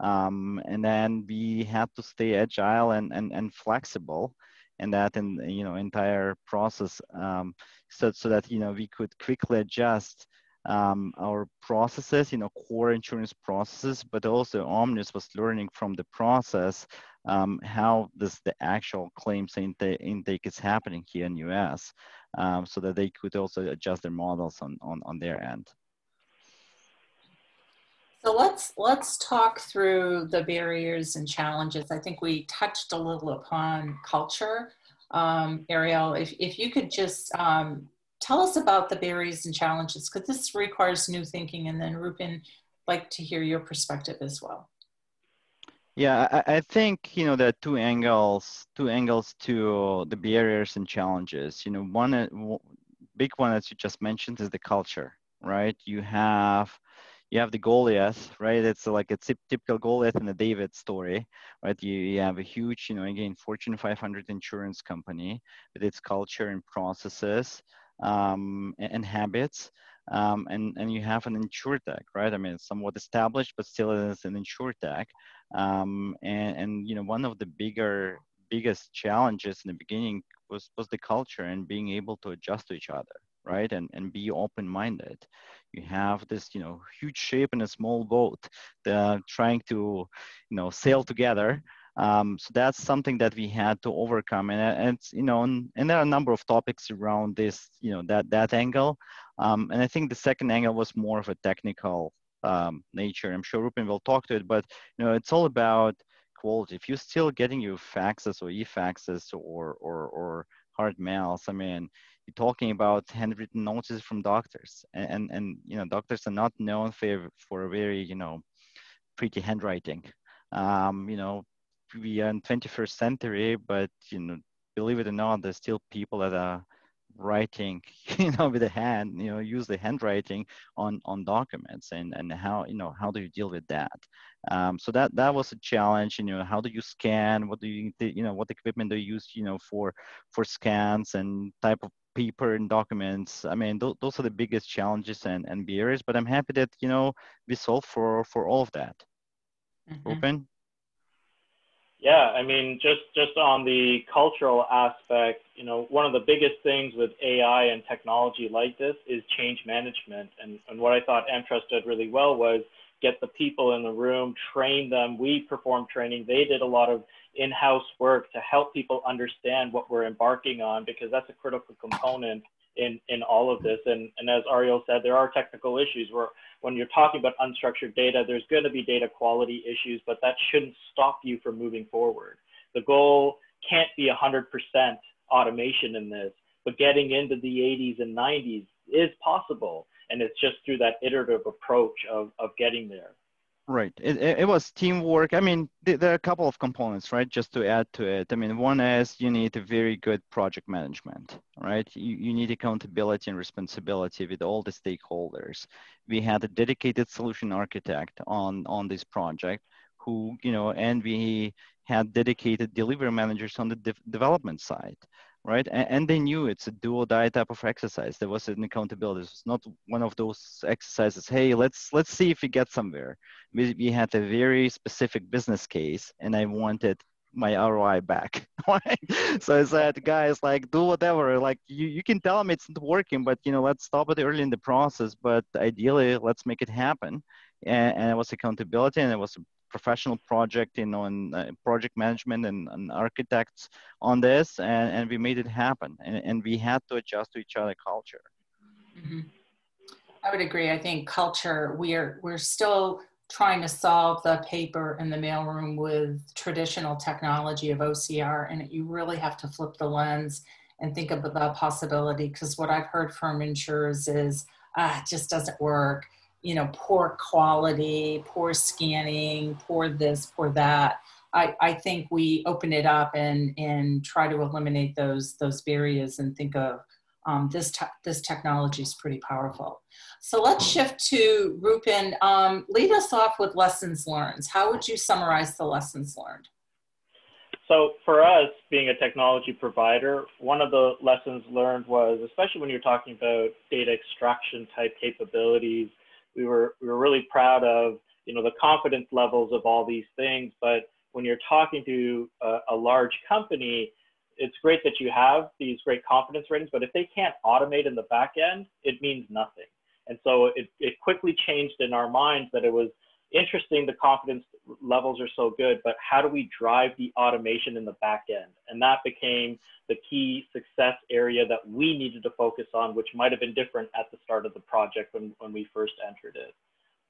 Speaker 3: Um, and then we had to stay agile and, and, and flexible and that in, you know, entire process um, so, so that, you know, we could quickly adjust um, our processes, you know, core insurance processes, but also Omnius was learning from the process um, how this the actual claims intake, intake is happening here in US, um, so that they could also adjust their models on, on, on their end.
Speaker 2: So let's let's talk through the barriers and challenges. I think we touched a little upon culture. Um, Ariel, if, if you could just um, tell us about the barriers and challenges because this requires new thinking and then Rupin like to hear your perspective as well.
Speaker 3: Yeah, I, I, think you know there are two angles, two angles to the barriers and challenges. You know, one uh, big one as you just mentioned is the culture, right? You have you have the Goliath, right? It's like a typical Goliath in the David story, right? You, you have a huge, you know, again, Fortune 500 insurance company with its culture and processes um, and, habits. Um, and, and you have an insurtech, right? I mean, it's somewhat established, but still is an insurtech. Um, and, and, you know, one of the bigger, biggest challenges in the beginning was, was the culture and being able to adjust to each other, right? And, and be open-minded. You have this, you know, huge shape in a small boat, trying to, you know, sail together um, so that's something that we had to overcome, and, and you know, and, and, there are a number of topics around this, you know, that that angle. Um, and I think the second angle was more of a technical um, nature. I'm sure Rupin will talk to it, but you know, it's all about quality. If you're still getting your faxes or e-faxes or or or hard mails, I mean, you're talking about handwritten notices from doctors, and and, and you know, doctors are not known for for a very you know pretty handwriting. Um, you know, we are in 21st century, but you know, believe it or not, there's still people that are writing, you know, with a hand, you know, use the handwriting on on documents, and and how you know how do you deal with that? Um, so that that was a challenge. You know, how do you scan? What do you you know what equipment do you use? You know, for for scans and type of paper and documents. I mean, th- those are the biggest challenges and and barriers. But I'm happy that you know we solved for for all of that. Mm-hmm. Rupin.
Speaker 4: Yeah, I mean, just just on the cultural aspect, you know, one of the biggest things with AI and technology like this is change management. And, and what I thought AmTrust did really well was get the people in the room, train them. We performed training. They did a lot of in-house work to help people understand what we're embarking on because that's a critical component in, in all of this. And, and as Ariel said, there are technical issues where when you're talking about unstructured data, there's going to be data quality issues, but that shouldn't stop you from moving forward. The goal can't be 100% automation in this, but getting into the 80s and 90s is possible. And it's just through that iterative approach of, of getting there.
Speaker 3: Right. It, it, was teamwork. I mean, there are a couple of components, right? Just to add to it. I mean, one is you need a very good project management, right? You, you need accountability and responsibility with all the stakeholders. We had a dedicated solution architect on, on this project who, you know, and we had dedicated delivery managers on the de development side right? And, and, they knew it's a dual die type of exercise. There was an accountability. It's not one of those exercises. Hey, let's let's see if we get somewhere. We, we had a very specific business case, and I wanted my ROI back. so I said, guys, like do whatever. Like you, you can tell them it's not working, but you know, let's stop it early in the process. But ideally, let's make it happen. And, and it was accountability, and it was professional project, in on uh, project management and, and, architects on this, and, and we made it happen. And, and we had to adjust to each other culture.
Speaker 2: Mm-hmm. I would agree. I think culture. We're we're still trying to solve the paper in the mailroom with traditional technology of OCR, and you really have to flip the lens and think of the possibility. Because what I've heard from insurers is, ah, it just doesn't work. You know, poor quality, poor scanning, poor this, poor that. I, I think we open it up and and try to eliminate those those barriers and think of um, this, te this technology is pretty powerful. So let's shift to Rupin. Um, lead us off with lessons learned. How would you summarize the lessons learned?
Speaker 4: So for us, being a technology provider, one of the lessons learned was, especially when you're talking about data extraction type capabilities, we were, we were really proud of, you know, the confidence levels of all these things. But when you're talking to a, a large company, it's great that you have these great confidence ratings, but if they can't automate in the back end, it means nothing. And so it, it quickly changed in our minds that it was interesting, the confidence levels are so good, but how do we drive the automation in the back end? And that became the key success area that we needed to focus on, which might have been different at the start of the project when, when we first entered it.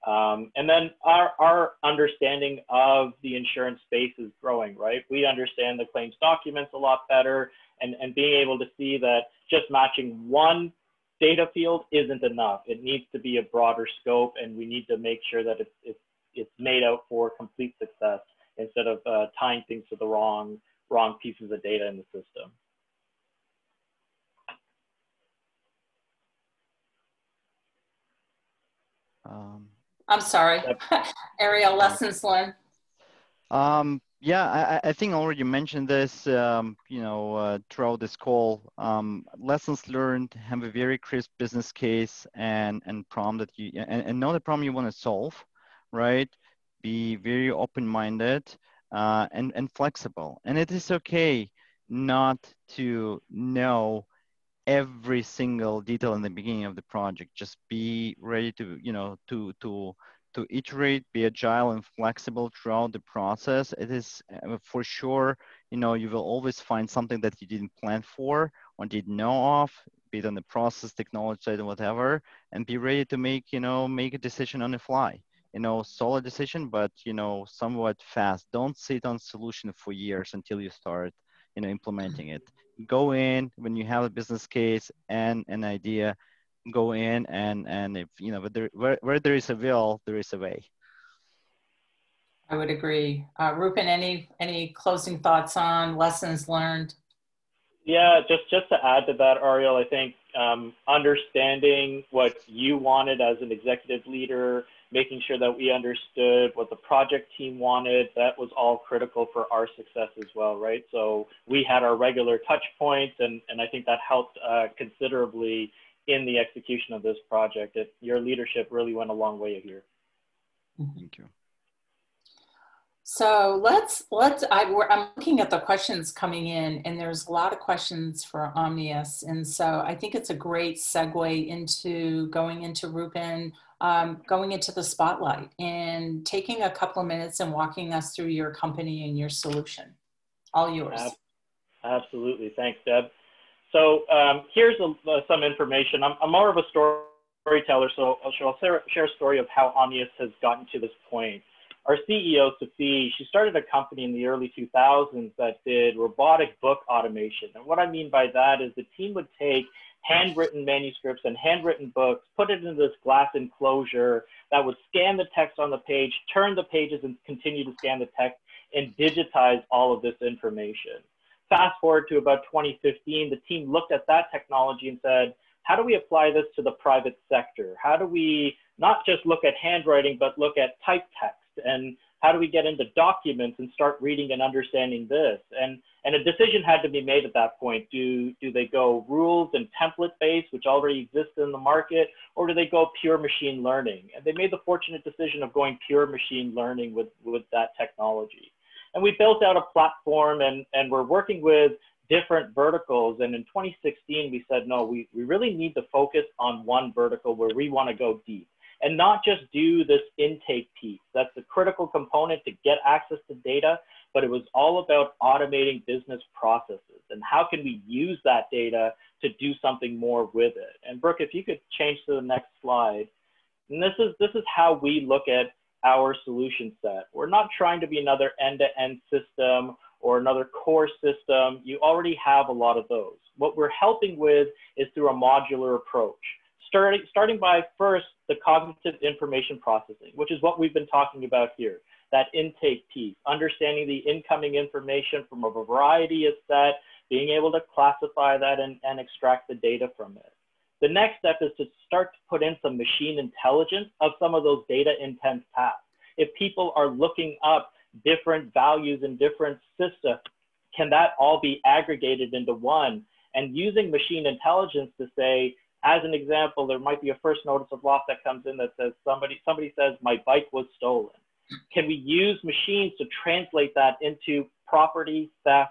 Speaker 4: Um, and then our, our understanding of the insurance space is growing, right? We understand the claims documents a lot better and, and being able to see that just matching one data field isn't enough. It needs to be a broader scope and we need to make sure that it's, it's, it's made out for complete success instead of uh, tying things to the wrong, wrong pieces of data in the system.
Speaker 2: Um, I'm sorry, Ariel, lessons learned.
Speaker 3: Um, yeah, I, I, think I already mentioned this, um, you know, uh, throughout this call. Um, lessons learned, have a very crisp business case and, and problem that you, and, and know the problem you want to solve, right? Be very open-minded uh, and, and flexible. And it is okay not to know every single detail in the beginning of the project. Just be ready to, you know, to to to iterate, be agile and flexible throughout the process. It is uh, for sure, you know, you will always find something that you didn't plan for or didn't know of, be it on the process, technology side, or whatever, and be ready to make, you know, make a decision on the fly. You know, solid decision, but you know, somewhat fast. Don't sit on solution for years until you start, you know, implementing it. Go in when you have a business case and an idea go in and and if you know there, where, where there is a will there is a way.
Speaker 2: I would agree. Uh, Rupin any any closing thoughts on lessons learned?
Speaker 4: Yeah just just to add to that ariel i think um, understanding what you wanted as an executive leader making sure that we understood what the project team wanted. That was all critical for our success as well, right? So we had our regular touch points, and, and I think that helped uh, considerably in the execution of this project. It, your leadership really went a long way here.
Speaker 3: Thank you.
Speaker 2: So let's let's. I, am looking at the questions coming in, and there's a lot of questions for Omnius, and so I think it's a great segue into going into Rupin um, going into the spotlight and taking a couple of minutes and walking us through your company and your solution. All yours.
Speaker 4: Absolutely. Thanks, Deb. So um, here's a, uh, some information. I'm, I'm, more of a storyteller, so I'll, I'll share, share, a story of how Omnius has gotten to this point. Our CEO, Sophie, she started a company in the early 2000s that did robotic book automation. And what I mean by that is the team would take handwritten manuscripts and handwritten books, put it into this glass enclosure that would scan the text on the page, turn the pages and continue to scan the text and digitize all of this information. Fast forward to about 2015, the team looked at that technology and said, how do we apply this to the private sector? How do we not just look at handwriting, but look at type text? And how do we get into documents and start reading and understanding this? And, and a decision had to be made at that point. Do, do they go rules and template based, which already exist in the market, or do they go pure machine learning? And they made the fortunate decision of going pure machine learning with, with that technology. And we built out a platform and, and we're working with different verticals. And in 2016, we said, no, we, we really need to focus on one vertical where we want to go deep and not just do this intake piece. That's a critical component to get access to data, but it was all about automating business processes and how can we use that data to do something more with it. And Brooke, if you could change to the next slide. And this is, this is how we look at our solution set. We're not trying to be another end-to-end -end system or another core system. You already have a lot of those. What we're helping with is through a modular approach. Starting, starting by first the cognitive information processing, which is what we've been talking about here, that intake piece, understanding the incoming information from a variety of set, being able to classify that and, and extract the data from it. The next step is to start to put in some machine intelligence of some of those data intense tasks. If people are looking up different values in different systems, can that all be aggregated into one? And using machine intelligence to say, as an example, there might be a first notice of loss that comes in that says somebody, somebody says my bike was stolen. Can we use machines to translate that into property theft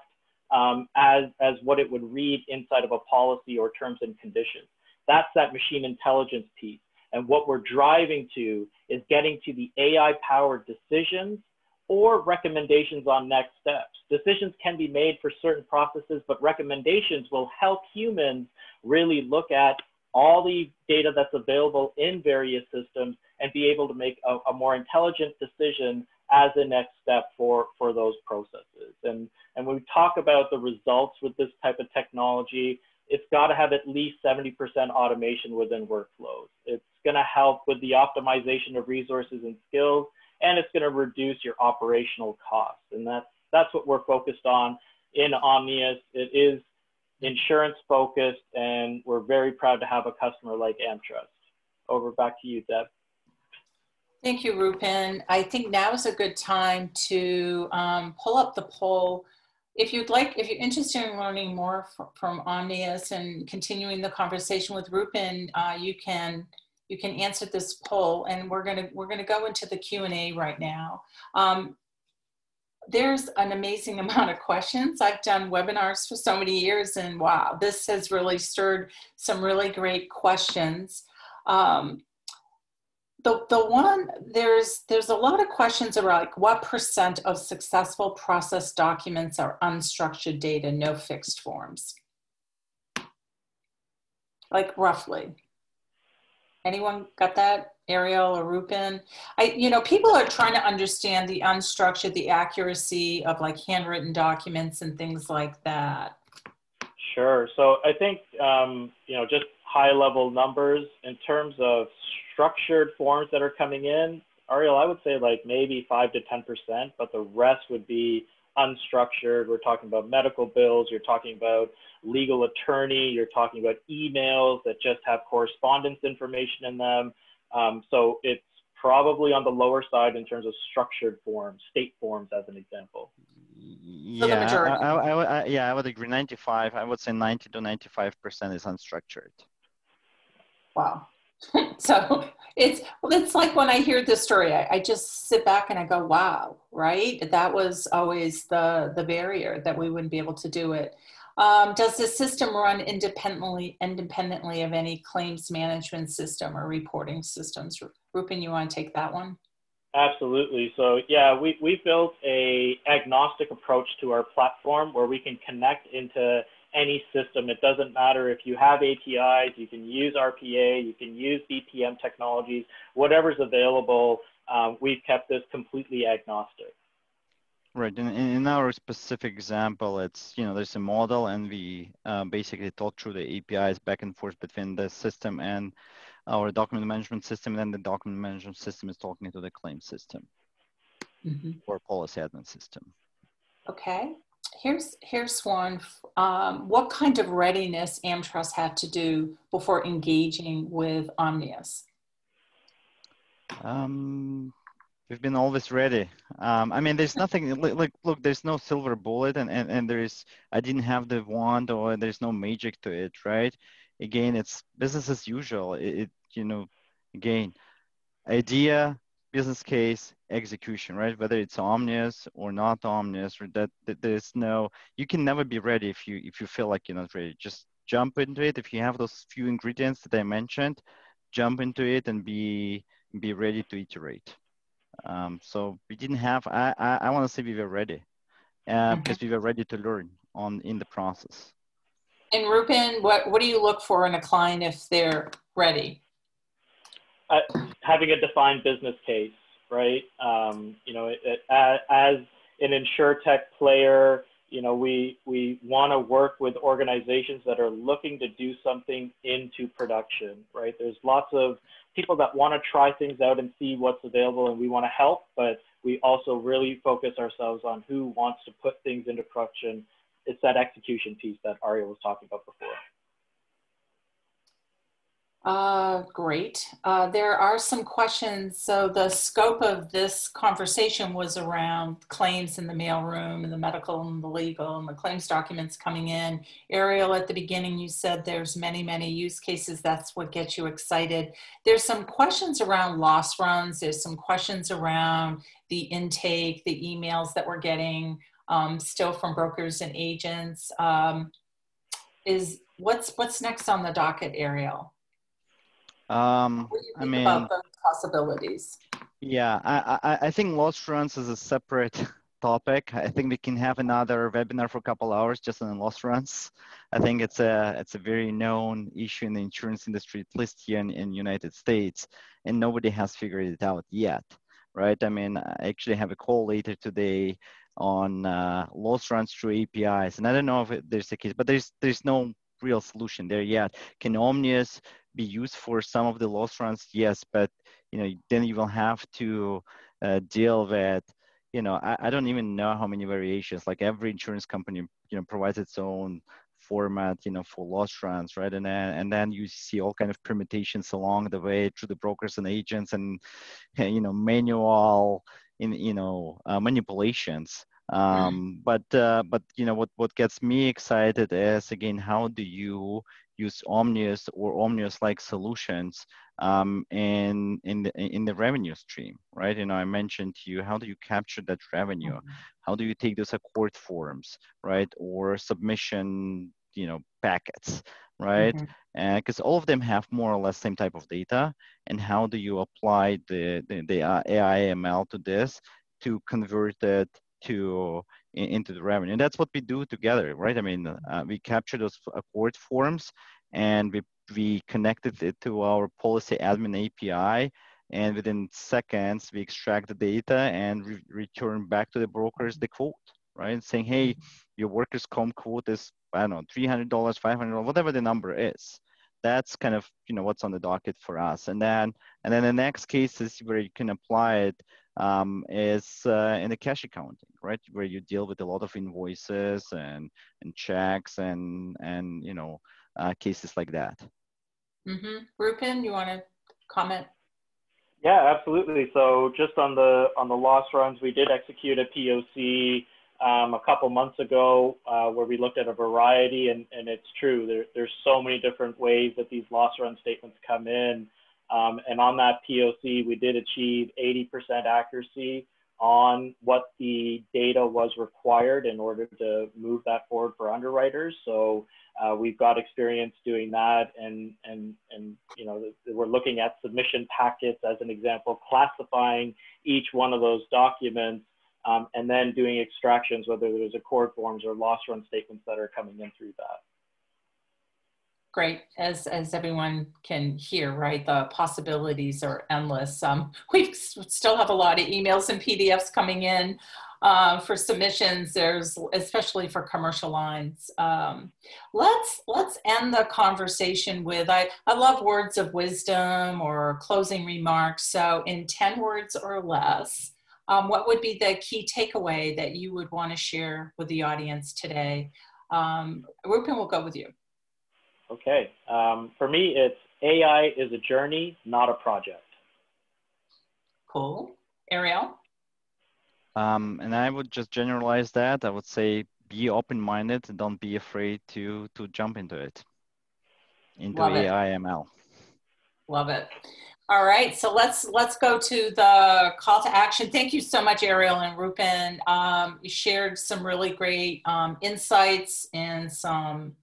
Speaker 4: um, as, as what it would read inside of a policy or terms and conditions? That's that machine intelligence piece. And what we're driving to is getting to the AI powered decisions or recommendations on next steps. Decisions can be made for certain processes, but recommendations will help humans really look at all the data that's available in various systems and be able to make a, a, more intelligent decision as a next step for, for those processes. And, and when we talk about the results with this type of technology, it's got to have at least 70% automation within workflows. It's going to help with the optimization of resources and skills, and it's going to reduce your operational costs. And that's, that's what we're focused on in Omnius. It is insurance focused, and we're very proud to have a customer like AmTrust. Over back to you, Deb.
Speaker 2: Thank you, Rupin. I think now is a good time to um, pull up the poll. If you'd like, if you're interested in learning more from Omnius and continuing the conversation with Rupin, uh, you can you can answer this poll, and we're gonna we're gonna go into the Q and A right now. Um, there's an amazing amount of questions. I've done webinars for so many years and wow, this has really stirred some really great questions. Um, the, the one, there's, there's a lot of questions about like what percent of successful process documents are unstructured data, no fixed forms? Like roughly. Anyone got that? Ariel or Rupin. I, you know, people are trying to understand the unstructured, the accuracy of like handwritten documents and things like that.
Speaker 4: Sure. So I think, um, you know, just high level numbers in terms of structured forms that are coming in, Ariel, I would say like maybe five to 10%, but the rest would be unstructured. We're talking about medical bills. You're talking about legal attorney. You're talking about emails that just have correspondence information in them. Um, so it's probably on the lower side in terms of structured forms, state forms as an example.
Speaker 3: Yeah, I, I, I, yeah, I would agree. 95, I would say 90 to 95% is unstructured.
Speaker 2: Wow. so it's it's like when I hear this story, I, I, just sit back and I go, "Wow!" Right? That was always the the barrier that we wouldn't be able to do it. Um, does the system run independently independently of any claims management system or reporting systems? Rupin, you want to take that one?
Speaker 4: Absolutely. So yeah, we, we built a agnostic approach to our platform where we can connect into any system. It doesn't matter if you have APIs, you can use RPA, you can use BPM technologies, whatever's available. Um, we've kept this completely agnostic.
Speaker 3: Right. In, in our specific example, it's, you know, there's a model and we uh, basically talk through the APIs back and forth between the system and our document management system. And then the document management system is talking to the claim system mm -hmm. or policy admin system.
Speaker 2: Okay. Here's, here's one. Um, what kind of readiness AmTrust had to do before engaging with Omnius?
Speaker 3: Um, we've been always ready. Um, I mean, there's nothing like look, there's no silver bullet, and, and and there's I didn't have the wand, or there's no magic to it, right? Again, it's business as usual. It, it you know, again, idea, business case, execution, right? Whether it's Omnius or not Omnius, or that, that there's no, you can never be ready if you if you feel like you're not ready. Just jump into it. If you have those few ingredients that I mentioned, jump into it and be be ready to iterate. Um, so we didn't have. I I, I want to say we were ready uh, mm-hmm. because we were ready to learn on in the process.
Speaker 2: And Rupin, what what do you look for in a client if they're ready?
Speaker 4: Uh, having a defined business case, right? Um, you know, it, it, as an insurtech player, you know, we we want to work with organizations that are looking to do something into production, right? There's lots of people that want to try things out and see what's available, and we want to help, but we also really focus ourselves on who wants to put things into production. It's that execution piece that Ariel was talking about before.
Speaker 2: Uh, great. Uh, there are some questions. So the scope of this conversation was around claims in the mailroom and the medical and the legal and the claims documents coming in. Ariel, at the beginning, you said there's many, many use cases. That's what gets you excited. There's some questions around loss runs. There's some questions around the intake, the emails that we're getting um, still from brokers and agents. Um, is what's what's next on the docket, Ariel?
Speaker 3: Um, I mean,
Speaker 2: about those possibilities.
Speaker 3: Yeah, I, I, I think loss runs is a separate topic. I think we can have another webinar for a couple hours just on loss runs. I think it's a it's a very known issue in the insurance industry, at least here in, in United States, and nobody has figured it out yet, right? I mean, I actually have a call later today on uh, loss runs through APIs, and I don't know if it, there's a case, but there's there's no real solution there yet. Can Omnius be used for some of the loss runs? Yes, but you know then you will have to uh, deal with you know I, I don't even know how many variations. Like every insurance company you know provides its own format you know for loss runs right and then and then you see all kind of permutations along the way through the brokers and agents and you know manual in you know uh, manipulations um, but uh, but you know what what gets me excited is again how do you use Omnius or Omnius-like solutions um, in in the in the revenue stream, right? You know, I mentioned to you how do you capture that revenue? Mm-hmm. How do you take those ACORD forms, right, or submission, you know, packets, right? Because mm-hmm. all of them have more or less same type of data, and how do you apply the the, the AI ML to this to convert it to into the revenue. And that's what we do together, right? I mean, uh, we capture those ACORD forms and we, we connected it to our policy admin API. And within seconds, we extract the data and re return back to the brokers the quote, right? Saying, hey, your workers' comp quote is, I don't know, $300, $500, whatever the number is that's kind of you know what's on the docket for us and then and then the next case is where you can apply it um, is uh, in the cash accounting, right, where you deal with a lot of invoices and and checks and and you know uh, cases like that.
Speaker 2: Mm-hmm. Rupin, you want to comment?
Speaker 4: Yeah, absolutely. So just on the on the loss runs, we did execute a POC um, a couple months ago uh, where we looked at a variety, and, and it's true. There, there's so many different ways that these loss run statements come in. Um, and on that POC, we did achieve 80% accuracy on what the data was required in order to move that forward for underwriters. So uh, we've got experience doing that, and and and you know we're looking at submission packets as an example, classifying each one of those documents, um, and then doing extractions, whether there's ACORD forms or loss run statements that are coming in through that
Speaker 2: great as as everyone can hear right? The possibilities are endless. Um, we still have a lot of emails and pdfs coming in uh, for submissions. There's especially for commercial lines. Um, let's let's end the conversation with I, I love words of wisdom or closing remarks. So in 10 words or less um, what would be the key takeaway that you would want to share with the audience today? Um, Rupin will go with you
Speaker 4: Okay. Um, for me, it's AI is a journey, not a project.
Speaker 2: Cool. Ariel?
Speaker 3: Um, and I would just generalize that. I would say be open-minded and don't be afraid to to jump into it, into Love AI
Speaker 2: it.
Speaker 3: ML.
Speaker 2: Love it. All right, so let's let's go to the call to action. Thank you so much, Ariel and Rupin. Um, you shared some really great um, insights and some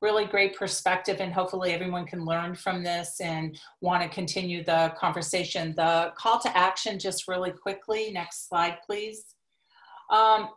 Speaker 2: really great perspective, and hopefully everyone can learn from this and want to continue the conversation. The call to action, just really quickly. Next slide, please. Um,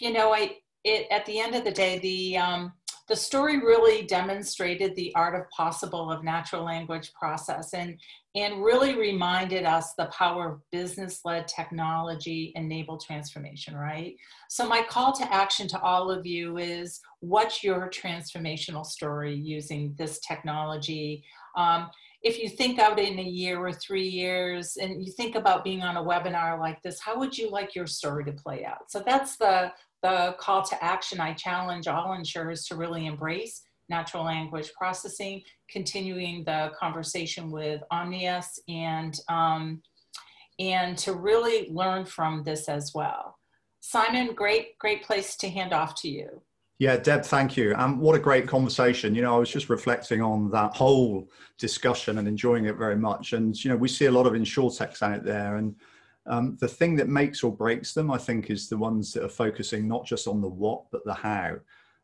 Speaker 2: you know, I it at the end of the day, the um, the story really demonstrated the art of possible of natural language process and, and really reminded us the power of business-led technology enabled transformation, right? So my call to action to all of you is what's your transformational story using this technology? Um, if you think out in a year or three years and you think about being on a webinar like this, how would you like your story to play out? So that's the, the call to action, I challenge all insurers to really embrace natural language processing, continuing the conversation with Omnius and, um, and to really learn from this as well. Simon, great, great place to hand off to you.
Speaker 1: Yeah, Deb, thank you. Um, what a great conversation. You know, I was just reflecting on that whole discussion and enjoying it very much. And, you know, we see a lot of insurtechs out there and um, the thing that makes or breaks them, I think, is the ones that are focusing not just on the what, but the how.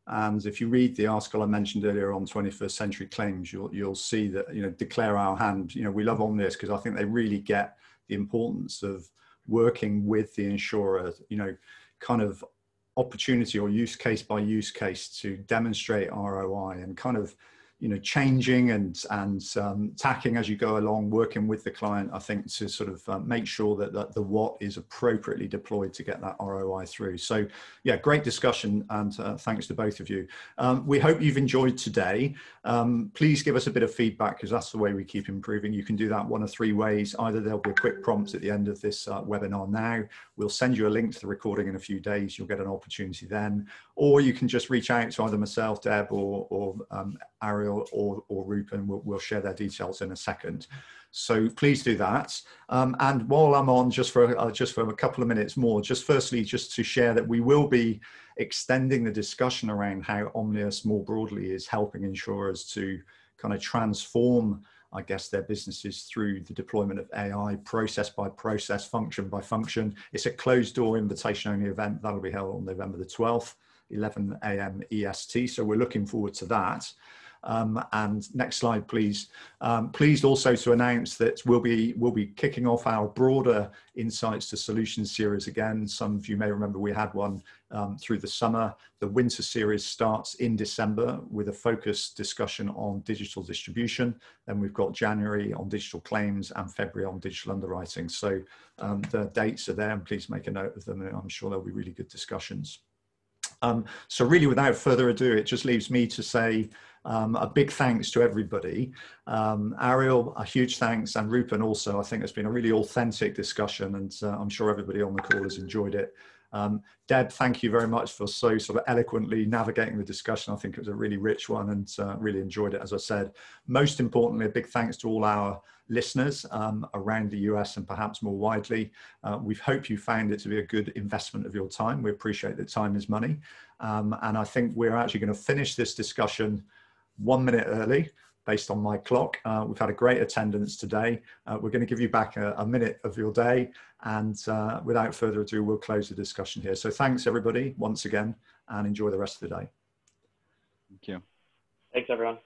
Speaker 1: And if you read the article I mentioned earlier on 21st century claims, you'll, you'll see that, you know, declare our hand, you know, we love Omnius because I think they really get the importance of working with the insurer, you know, kind of opportunity or use case by use case to demonstrate ROI and kind of you know changing and and um, tacking as you go along working with the client i think to sort of uh, make sure that, that the what is appropriately deployed to get that roi through. So yeah great discussion and uh, thanks to both of you. Um, we hope you've enjoyed today. Um, please give us a bit of feedback because that's the way we keep improving. You can do that one of three ways. Either there'll be a quick prompt at the end of this uh, webinar now. We'll send you a link to the recording in a few days. You'll get an opportunity then. Or you can just reach out to either myself deb or, or um, Or, or Rupin will, will share their details in a second. So please do that. Um, and while I'm on, just for uh, just for a couple of minutes more, just firstly, just to share that we will be extending the discussion around how Omnius more broadly is helping insurers to kind of transform, I guess, their businesses through the deployment of AI, process by process, function by function. It's a closed door invitation only event that'll be held on November the 12th. 11 a.m. EST. So we're looking forward to that. Um, and next slide, please. Um, pleased also to announce that we'll be, we'll be kicking off our broader Insights to Solutions series again. Some of you may remember we had one um, through the summer. The winter series starts in December with a focused discussion on digital distribution. Then we've got January on digital claims and February on digital underwriting. So um, the dates are there and please make a note of them. I'm sure there'll be really good discussions. Um, so really without further ado, it just leaves me to say um, a big thanks to everybody. Um, Ariel, a huge thanks, and Rupin also. I think it's been a really authentic discussion, and uh, I'm sure everybody on the call has enjoyed it. Um, Deb, thank you very much for so sort of eloquently navigating the discussion. I think it was a really rich one and uh, really enjoyed it, as I said. Most importantly, a big thanks to all our listeners um, around the US and perhaps more widely. Uh, we hope you found it to be a good investment of your time. We appreciate that time is money. Um, and I think we're actually going to finish this discussion one minute early based on my clock. Uh, we've had a great attendance today. Uh, we're going to give you back a, a minute of your day. And uh, without further ado, we'll close the discussion here. So thanks everybody once again and enjoy the rest of the day.
Speaker 3: Thank you.
Speaker 4: Thanks everyone.